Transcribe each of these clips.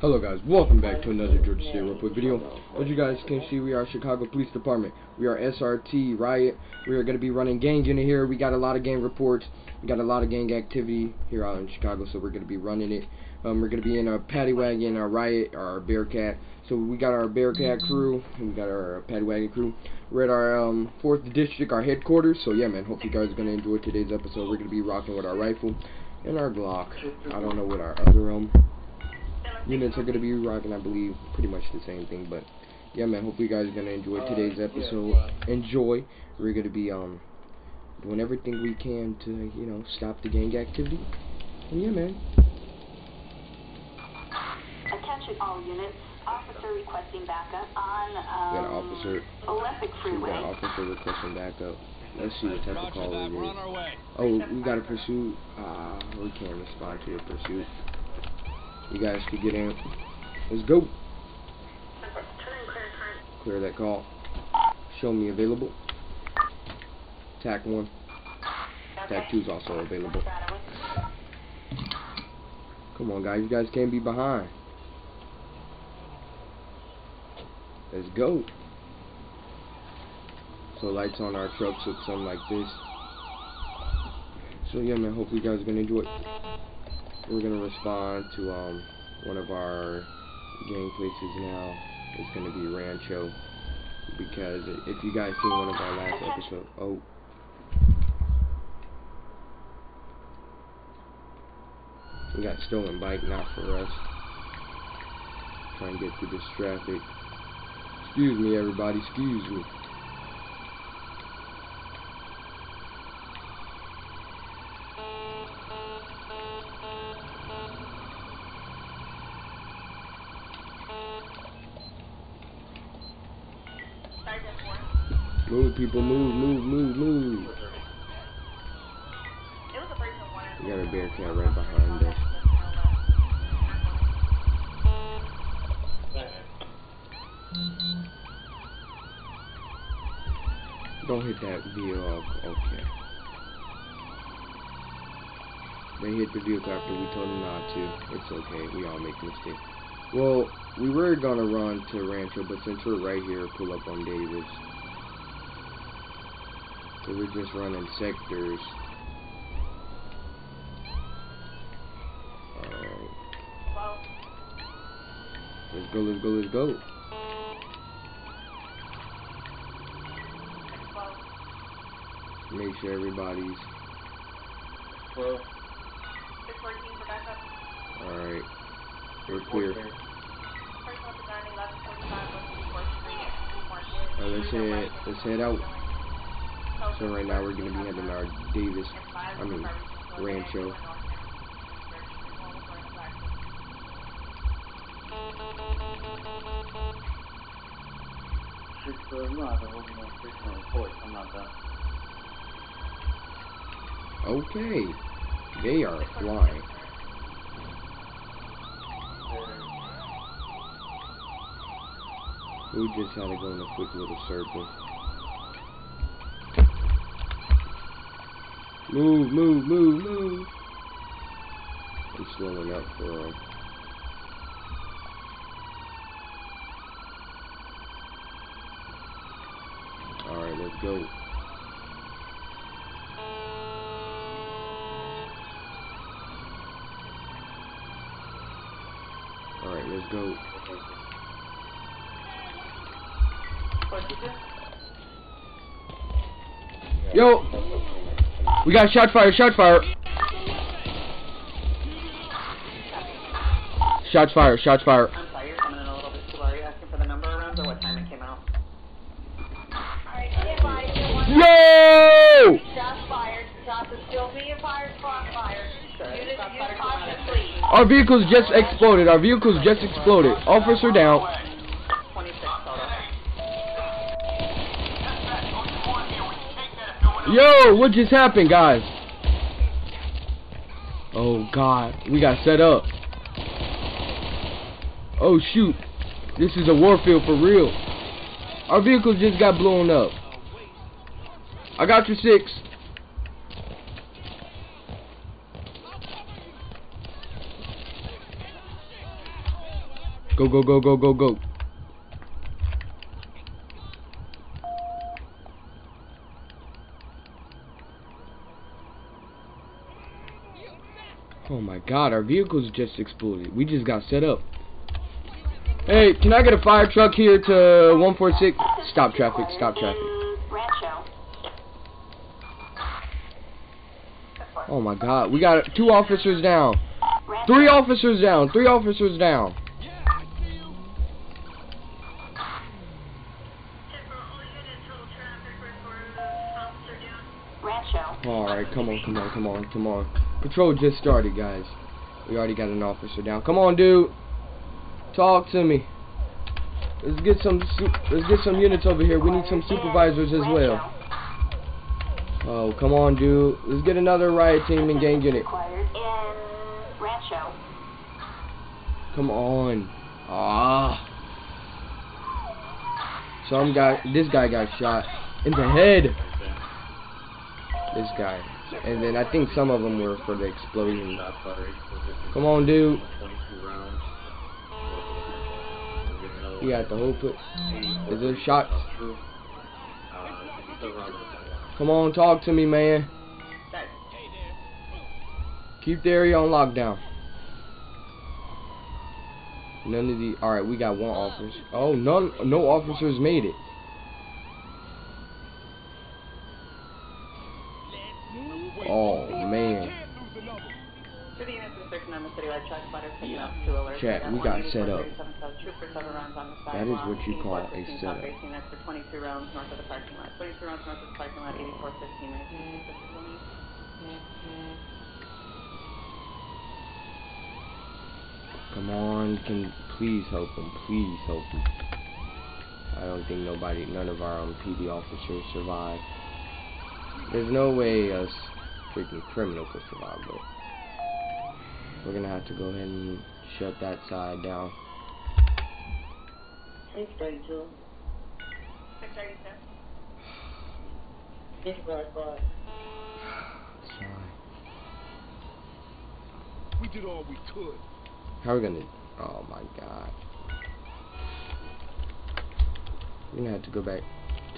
Hello guys, welcome back to another Georgia State Report video. As you guys can see, we are Chicago Police Department. We are SRT Riot. We are going to be running gang unit here. We got a lot of gang reports. We got a lot of gang activity here out in Chicago, so we're going to be running it. Um, we're going to be in our paddy wagon, our Riot, our Bearcat. So we got our Bearcat crew, and we got our paddy wagon crew. We're at our um, 4th District, our headquarters. So yeah, man, hope you guys are going to enjoy today's episode. We're going to be rocking with our rifle and our Glock. I don't know what our other um units are going to be rocking, I believe, pretty much the same thing. But yeah, man, hope you guys are going to enjoy today's episode. Enjoy. We're going to be um doing everything we can to you know stop the gang activity. And yeah, man. Attention all units. Officer requesting backup on We got an um, officer. Olympic We got Freeway. officer requesting backup. Let's see what type of call that. it We're is. on our. Oh, we got a pursuit. Ah, we can't respond to a pursuit. You guys could get in. Let's go. Clear that call. Show me available. TAC 1. TAC 2 is also available. Come on, guys. You guys can't be behind. Let's go. So lights on our trucks look something like this. So yeah, man. Hope you guys are gonna enjoy it. We're gonna respond to um one of our gang places now. It's gonna be Rancho because if you guys seen one of our last episode, oh. We got stolen bike, not for us. Trying to get through this traffic. Excuse me, everybody. Excuse me. People. Move, move, move, move. We got a bearcat right behind us. Don't hit that vehicle. Okay. They hit the vehicle after we told them not to. It's okay. We all make mistakes. Well, we were gonna run to Rancho, but since we're right here, pull up on Davis. So we're just running sectors. Alright. Let's go, let's go, let's go. Make sure everybody's alright. We're clear. Alright, let's head let's head out. So right now we're gonna be heading our Davis I mean Rancho. Okay. They are flying. We just had to go in a quick little circle. Move, move, move, move. I'm slowing up for um, Alright, let's go. Alright, let's go. Yo! We got shot fire, shot fire! Shots fire, shots fire. I'm sorry, you're coming in a little bit too. Are you asking for the number around or what time it came out? Yo! Shots fired. Shots are still being fired. Clock fired. Shots fired. caution. Our vehicles just exploded. Our vehicles just exploded. Officer down. Yo, what just happened, guys? Oh God, we got set up. Oh shoot, this is a war field for real. Our vehicle just got blown up. I got your six. Go, go, go, go, go, go. Oh my god, our vehicles just exploded. We just got set up. Hey, can I get a fire truck here to 146? Stop traffic, stop traffic. Oh my god, we got two officers down. Three officers down, three officers down. Alright, come on, come on, come on, come on. Patrol just started, guys. We already got an officer down. Come on, dude. Talk to me. Let's get some let's get some units over here. We need some supervisors as well. Oh, come on, dude. Let's get another riot team and gang unit. Come on. Ah. Some guy, this guy got shot in the head. This guy. And then I think some of them were for the explosion. Come on, dude. You got the whole put. Is there shots? Come on, talk to me, man. Keep the area on lockdown. None of the. All right, we got one officer. Oh, none. No officers made it. Oh man. to the units restricting on the citywide truck spotter picking up man. alerts. Chat, we got set up. 37 South Trooper, seven rounds on the That is what you call a 15 setup. South Racing, that's for 22 rounds north of the parking lot. 22 rounds north of the parking lot, 84 15 physical needs. Come on, can please help him. Please help him. I don't think nobody, none of our um, PD officers survived. There's no way us freaking criminal could survive, but we're gonna have to go ahead and shut that side down. 632. 632. Enterprise Park. Sorry. We did all we could. How are we gonna? Oh my god. We're gonna have to go back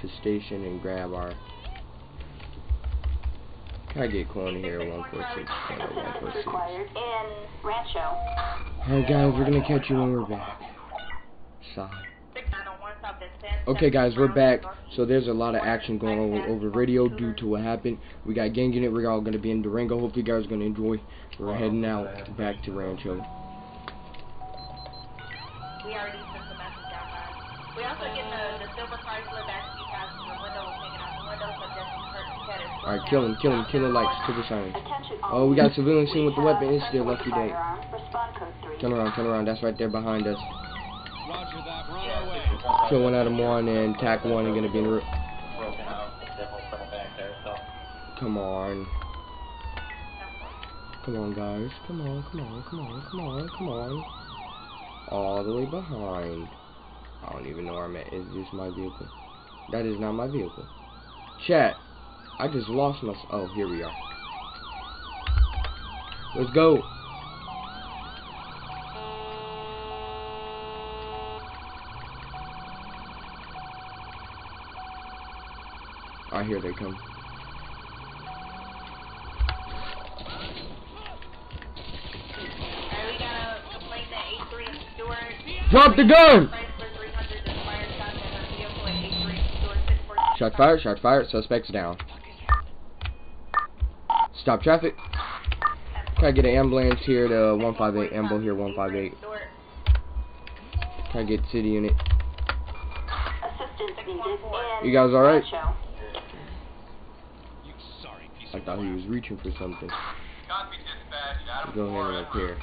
to station and grab our. Can I get corner here? One four six. Assistance One four six. required in Rancho. Oh, Alright guys, we're gonna catch you when we're back. Sigh. 6901 South Vincent. Okay guys, we're back. So there's a lot of action going on over radio due to what happened. We got gang unit, we're all gonna be in Durango. Hope you guys are gonna enjoy. We're heading out back to Rancho. We already sent the message out, guys. We also get the, the silver Chrysler back to you guys. The window was hanging out the window, so just hurt the head is Alright, kill him, kill him, kill the lights, kill the. Attention Oh, we got a civilian seen with the weapon. It's still lucky day. firearms. Respond code 3. Turn around, turn around. That's right there behind us. Kill one out of one and tack one and gonna be in the. Come on. Come on, guys. Come on, come on, come on, come on, come on. All the way behind. I don't even know where I'm at. Is this my vehicle? That is not my vehicle. Chat. I just lost my. Oh, here we are. Let's go. Ah, I hear they come. Alright, we got a complaint that A3 Stewart. Drop the gun! Chrysler 300 is fired shot at her vehicle at A3 Stewart 642. Shot fired, shot fired, suspects down. Stop traffic. Can I get an ambulance here to 158? Ambo here, 158. Stewart. Can I get city unit? Assistance needed in You guys alright? Rancho. You sorry piece I thought he was reaching for something. Go ahead and repair.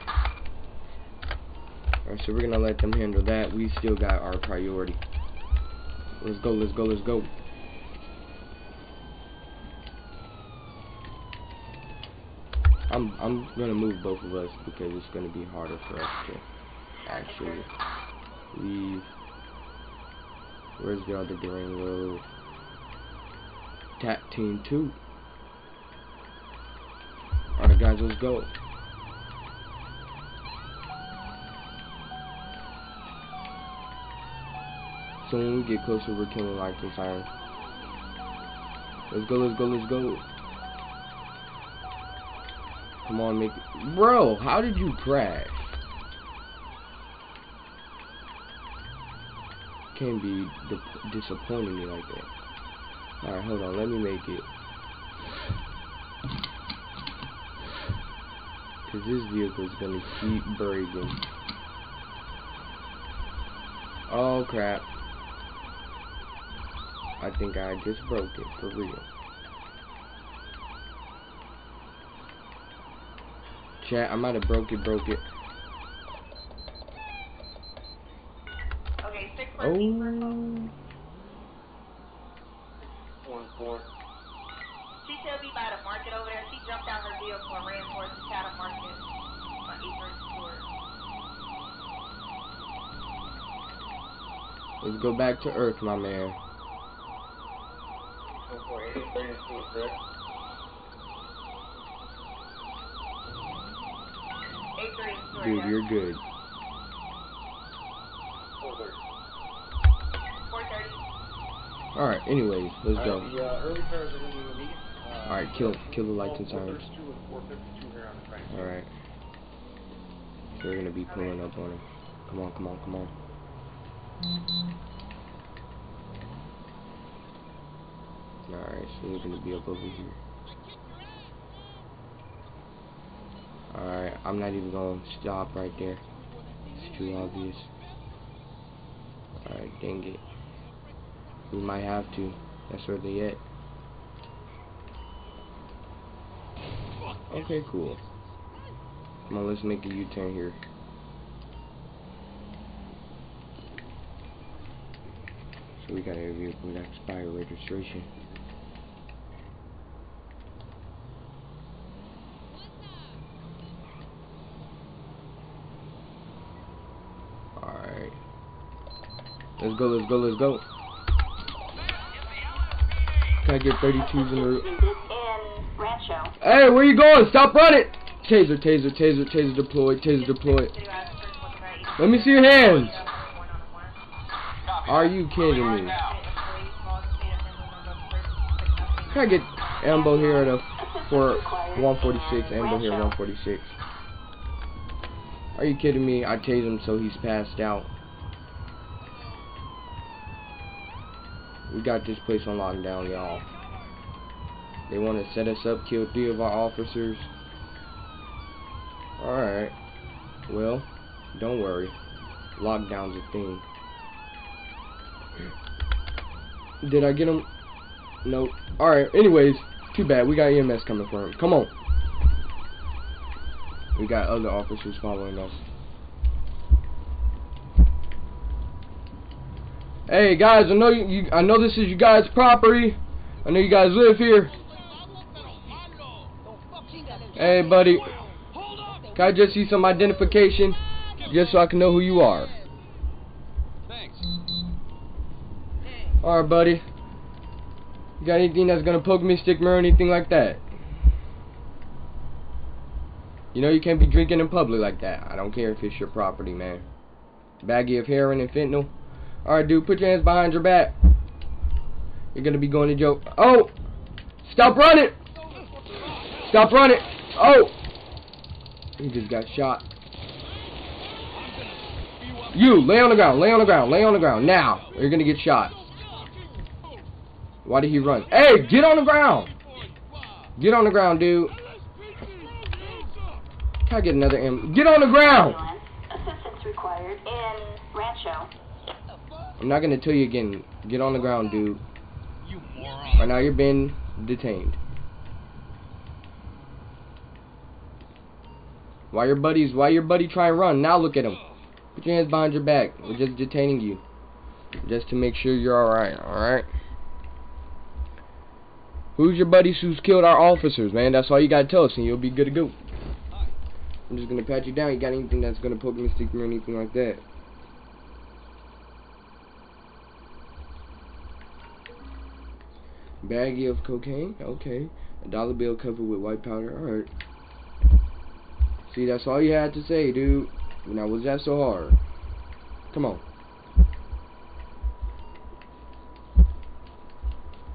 Alright, so we're gonna let them handle that. We still got our priority. Let's go, let's go, let's go. I'm I'm gonna move both of us because it's gonna be harder for us to actually leave. Where's the other Durango? Tat Team 2. Alright guys, let's go. soon we get closer. We're killing lights and sirens. Let's go, let's go, let's go. Come on, make. Bro, how did you crash? Can't be di- disappointing me like that. Alright, hold on, let me make it. Cause this vehicle is gonna keep breaking. Oh crap. I think I just broke it, for real. Chat, I might have broke it, broke it. Okay, six Oh. fourteen for phone. One four. She should be by the market over there. She jumped out her vehicle and ran towards the cattle market on Eastern Store. Let's go back to Earth, my man. One four eight. Thirty two correct. Dude, you're good. Four thirty. Four thirty. Alright, anyways, let's go. Alright, uh, early cars are going to be released. Alright, kill kill the lights and sirens. 432 and 452 here on the train. Alright. So we're gonna be pulling up on him. Come on, come on, come on. Alright, so we're gonna be up over here. Alright, I'm not even gonna stop right there. It's too obvious. Alright, dang it. We might have to. That's where they at. Okay, cool. Come on, let's make a U-turn here. So we got a vehicle with expired registration. Alright. Let's go, let's go, let's go. Can I get 32s in the. Hey, where you going? Stop running! Taser, taser, taser, taser deployed, taser East. Let me see your hands. Are you kidding me? Can I get ambo here at a for 146, ambo here 146. Are you kidding me? I tased him so he's passed out. We got this place on lockdown, y'all. They want to set us up, kill three of our officers. Alright. Well, don't worry. Lockdown's a thing. Did I get him? Nope. Alright, anyways, too bad. We got EMS coming for him. Come on. We got other officers following us. Hey guys, I know you, you I know this is you guys' property. I know you guys live here. Hey buddy, can I just see some identification? Just so I can know who you are. Thanks. Alright buddy. You got anything that's gonna poke me, stick me, or anything like that? You know you can't be drinking in public like that. I don't care if it's your property, man. Baggie of heroin and fentanyl. Alright, dude, put your hands behind your back. You're gonna be going to jail. Oh! Stop running! Stop running! Oh! He just got shot. You, lay on the ground, lay on the ground, lay on the ground, now! You're gonna get shot. Why did he run? Hey, get on the ground! Get on the ground, dude. Can I get another M? Get on the ground! Assistance required in Rancho. I'm not gonna tell you again. Get on the ground, dude. You moron. Right now you're being detained. Why your buddies? Why your buddy try and run? Now look at him. Put your hands behind your back. We're just detaining you, just to make sure you're all right. All right. Who's your buddies who's killed our officers, man? That's all you gotta tell us, and you'll be good to go. I'm just gonna pat you down. You got anything that's gonna poke me, stick me, or anything like that? Baggie of cocaine? Okay. A dollar bill covered with white powder? Alright. See, that's all you had to say, dude. Now, was that so hard? Come on.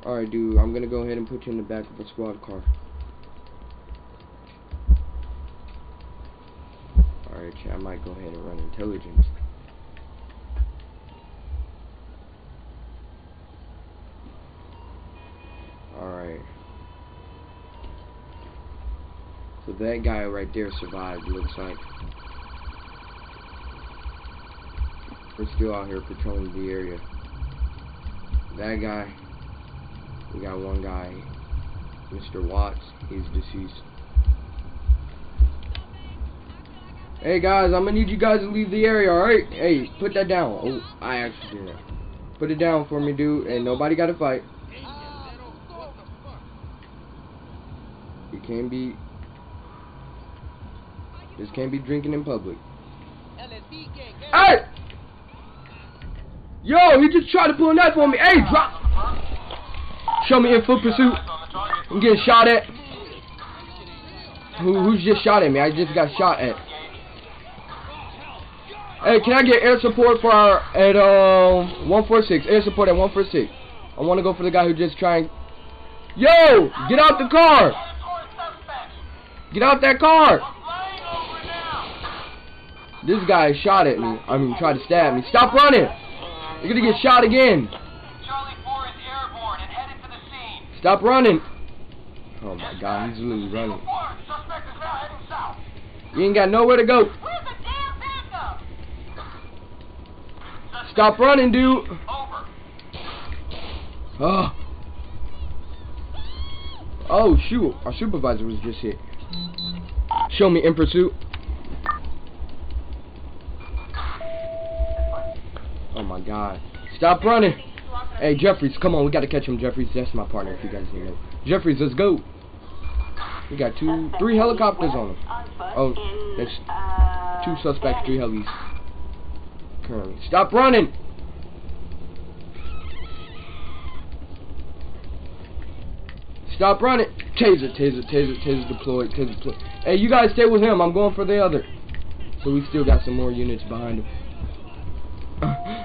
Alright, dude. I'm gonna go ahead and put you in the back of a squad car. Alright, I might go ahead and run intelligence. So that guy right there survived, looks like. We're still out here patrolling the area. That guy. We got one guy, Mr. Watts. He's deceased. Hey guys, I'm gonna need you guys to leave the area, alright? Hey, put that down. Oh, I actually did that. Put it down for me, dude. And nobody got to fight. You can't be. Just can't be drinking in public. Hey! Yo, he just tried to pull a knife on me. Hey, drop. Show me in foot pursuit. I'm getting shot at. Who, who's just shot at me? I just got shot at. Hey, can I get air support for our, at um 146? Air support at 146. I want to go for the guy who just trying. Yo, get out the car. Get out that car. This guy shot at me. I mean, tried to stab me. Stop running. You're gonna get shot again. Charlie 4 is airborne and headed to the scene. Stop running. Oh my god, he's literally running. Suspect is now heading south. You ain't got nowhere to go. Where's the damn backup? Stop running, dude. Over. Oh. Oh shoot, our supervisor was just hit. Show me in pursuit. My god. Stop running. Hey Jeffries, come on, we gotta catch him, Jeffries. That's my partner if you guys didn't know. Jeffries, let's go. We got two three helicopters on him. Oh, that's Two suspects, three helis. Currently. Stop running! Stop running! Taser, taser, taser, taser deployed, taser deployed. Hey, you guys stay with him. I'm going for the other. So we still got some more units behind him.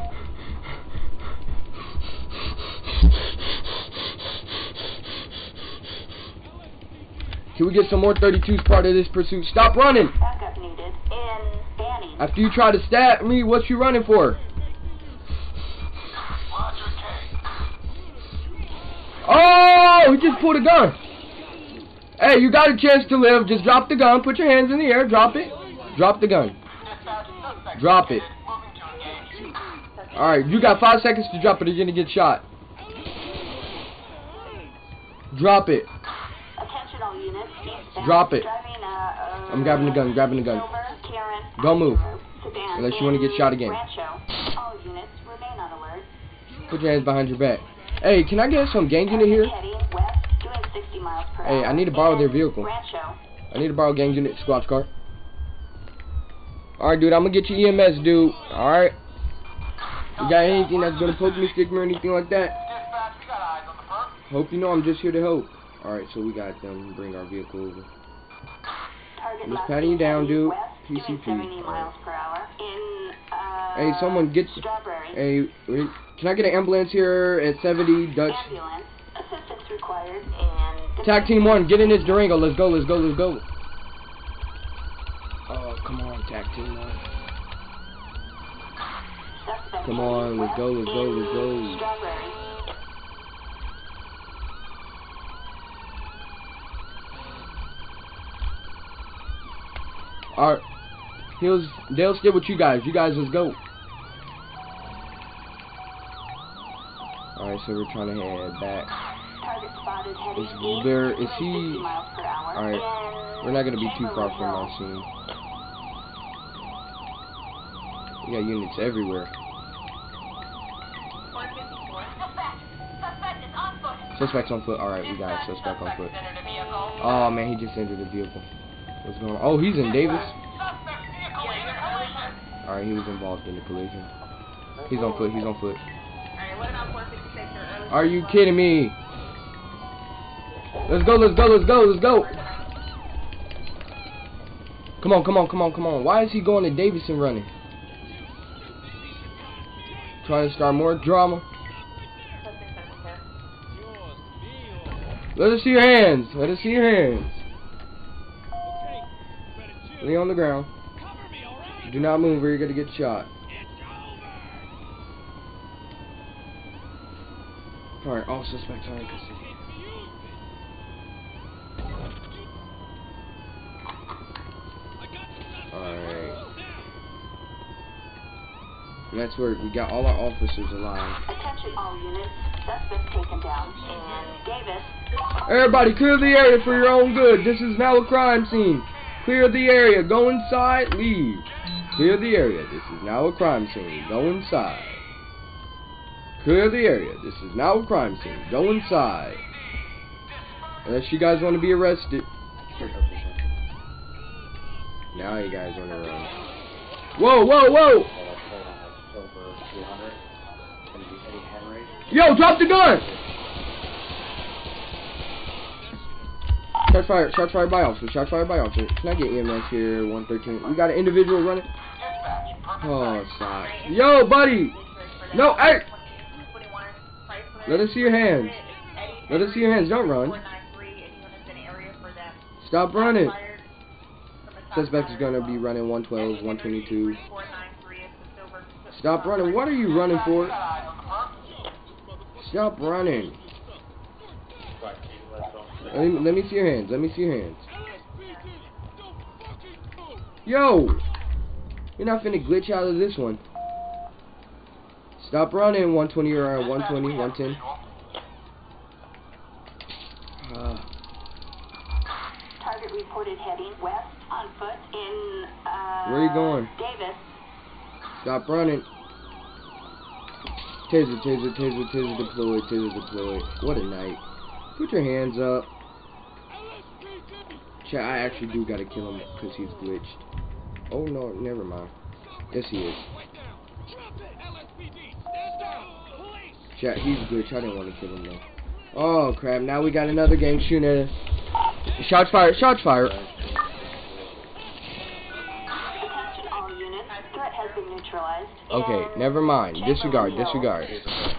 Can we get some more 32s part of this pursuit? Stop running! Backup needed in Annie. After you try to stab me, what you running for? Oh, he just pulled a gun. Hey, you got a chance to live. Just drop the gun. Put your hands in the air. Drop it. Drop the gun. Drop it. Moving to engage. All right, you got five seconds to drop it. or You're gonna get shot. Drop it. Drop it. I'm grabbing the gun, grabbing the gun. Don't move. Unless you wanna get shot again. All units remain on alert. Put your hands behind your back. Hey, can I get some gang unit here? Heading west, doing 60 miles per Hey. I need to borrow their vehicle. I need to borrow gang unit squad car. All right, dude. I'm gonna get you EMS, dude. All right. You got anything that's gonna poke me, stick me, or anything like that? Dispatch, we got eyes on the perp. Hope you know I'm just here to help. Alright, so we got them bring our vehicle over. Target Just patting you down, dude. PCP. 70 miles per hour. In, uh, Hey, someone get Strawberry. Hey, wait, can I get an ambulance here at 70 Dutch? Ambulance. Assistance required and... Tag team one, get in this Durango. Let's go, let's go, let's go. Oh, come on, tag team one. Suspect Come on, let's go, let's go, let's go. Alright. He'll, they'll stay with you guys. You guys, let's go. Alright, so we're trying to head back. Target spotted heading Is there- is he- 60 miles per hour. Alright. We're not gonna be too far from our scene. We got units everywhere. 454. Dispatch. Suspect is on foot. Suspects on foot. Alright, we got a suspect on foot. Entered a vehicle. Oh man, he just entered the vehicle. What's going on? Oh, he's in Davis. Suspect vehicle Yeah, in you're a collision. Alright, he was involved in the collision. He's on foot, he's on foot. Alright, what about 456 or early? Are you kidding me? Let's go, let's go, let's go, let's go. Come on, come on, come on, come on. Why is he going to Davidson running? Trying to start more drama. Suspect on foot. Let us see your hands. Let us see your hands. Lay on the ground. Me. Do not move or you're gonna get shot. Alright, all suspects are in custody. Can't use it. I got the suspect. Alright. That's where we got all our officers alive. Attention all units. Suspect taken down. And Davis. Everybody clear the area for your own good. This is now a crime scene. Clear the area. Go inside. Leave. Clear the area. This is now a crime scene. Go inside. Clear the area. This is now a crime scene. Go inside. Unless you guys want to be arrested. Now you guys want to run. Whoa, whoa, whoa! Yo, drop the gun! Shots fired. Shots fired by officer. Shots fired by officer. Can I get EMS here? 113. We got an individual running. Oh, stop. Yo, buddy! No, hey! Let us see your hands. Let us see your hands. Don't run. Stop running. Suspect is gonna be running 112, 122. Stop running. What are you running for? Stop running. Let me, let me see your hands. Let me see your hands. Yo! You're not finna glitch out of this one. Stop running. 120 or uh, 120, 110. Uh, Target reported heading west on foot in, uh... Where you going? Davis. stop running. Taser, taser, taser, taser deployed, taser deployed. What a night. Put your hands up. Chat, I actually do gotta kill him because he's glitched. Oh no, never mind. Yes, he is. Chat, he's glitched. I didn't want to kill him though. Oh crap! Now we got another gang shooting at us. Shots fired! Shots fired! Attention all units. Threat has been neutralized. Okay, never mind. Disregard. Disregard.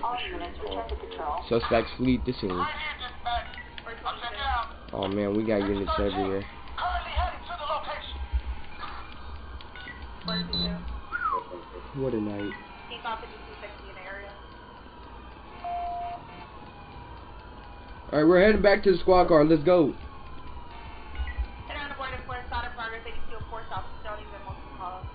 All units return to patrol. Suspects flee the scene. Oh man, we got units everywhere. What a night. Keep off 5260 in the area. Alright, we're heading back to the squad car. Let's go. And on the board of course, out of progress, 82 of course, officers don't even want to call us,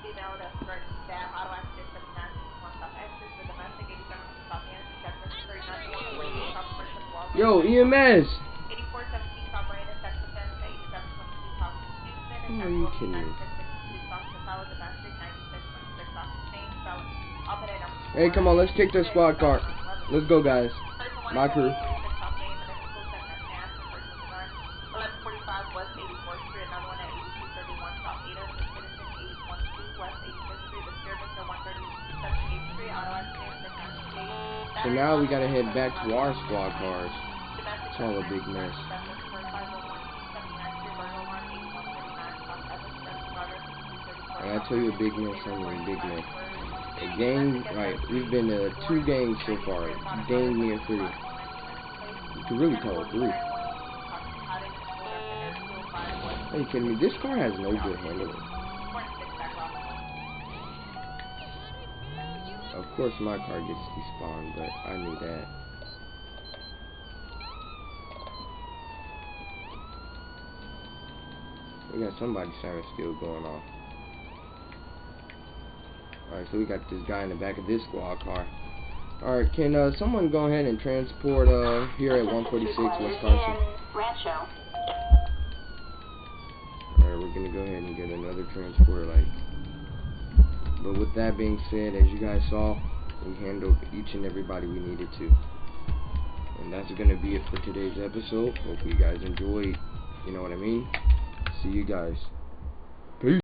female, that's threat, stab, auto accident, 79, one stop extras, the domestic, 87, stop in, section 39, 148, stop person, well. Yo, EMS. Hey, come on, let's take the squad car. Let's go, guys. My crew. 146, stop name, and then school center, Nash, and person with gun. 1145 West 84th Street, another one at 8231 South Ada, the citizen 812 West 85th Street, disturbance at 137 Street, auto accident, the county state. So now we gotta head back to our squad cars. It's all a big mess. I tell you a big I mean big mess. A game, right, we've been to two games so far. Gang near three. You can really call it three. Are you kidding me? This car has no good handling. Of course my car gets despawned, but I knew that. We got somebody's siren skill going off. Alright, so we got this guy in the back of this squad car. Alright, can uh, someone go ahead and transport uh, here at 146 West Carson? Rancho. Alright, we're gonna go ahead and get another transport, like. But with that being said, as you guys saw, we handled each and everybody we needed to. And that's gonna be it for today's episode. Hope you guys enjoyed. You know what I mean? See you guys.